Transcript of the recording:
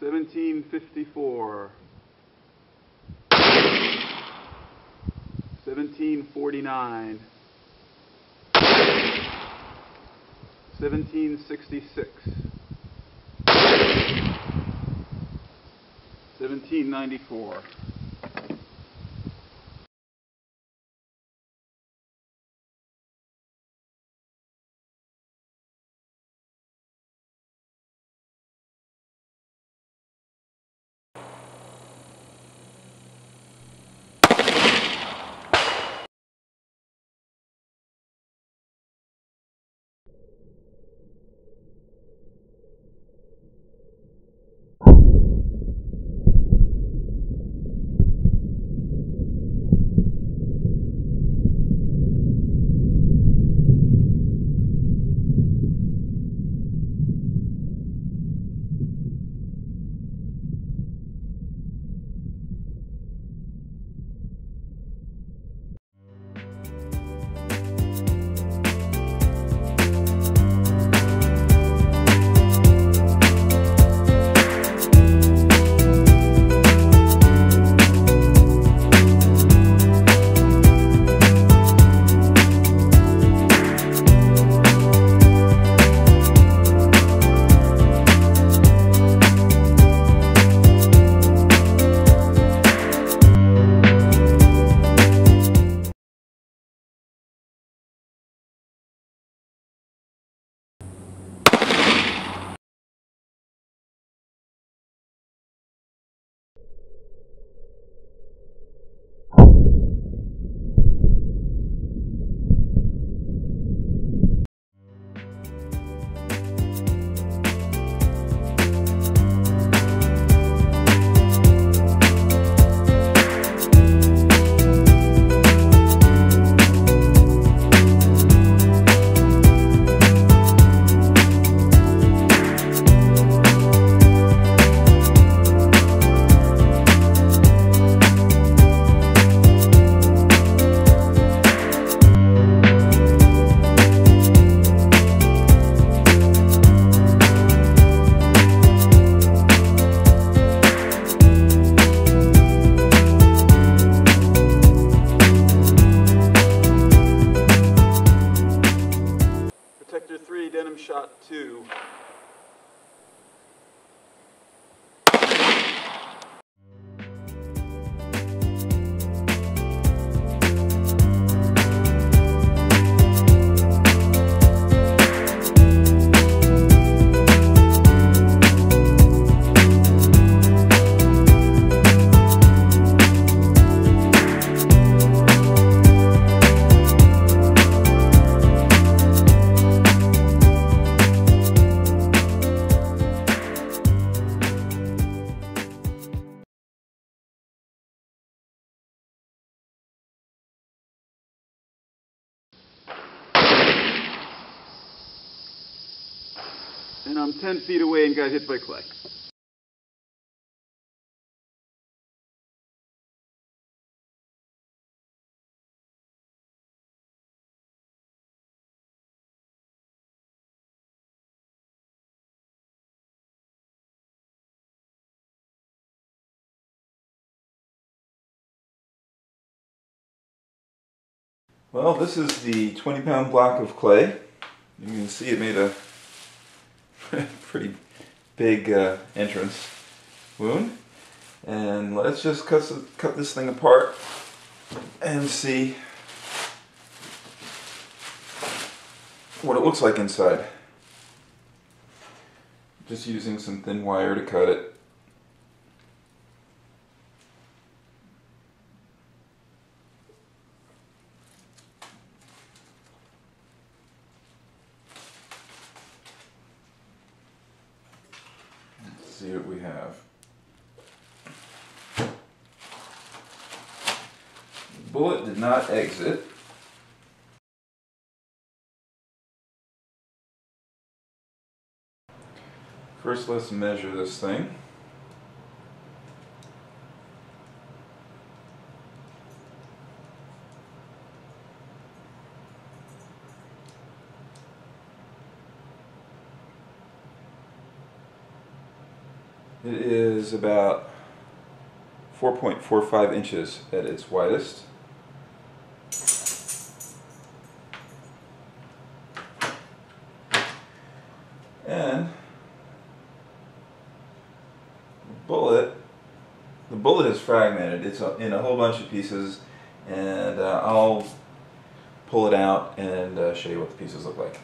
1754. 1749. 1766. 1794. Protector 3, denim shot 2. And I'm 10 feet away and got hit by clay. Well, this is the 20 pound block of clay. You can see it made a pretty big uh, entrance wound. And let's just cut, cut this thing apart and see what it looks like inside. Just using some thin wire to cut it. See what we have. Bullet did not exit. First, let's measure this thing. It is about 4.45 inches at its widest. And the bullet, the bullet is fragmented. It's in a whole bunch of pieces, and uh, I'll pull it out and uh, show you what the pieces look like.